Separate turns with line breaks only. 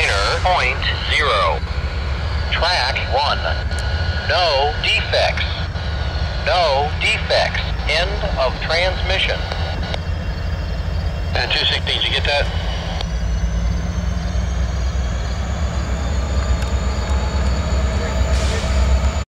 minor point zero. Track one. No defects. No defects. End of transmission. And two hundred and sixty. did you get that?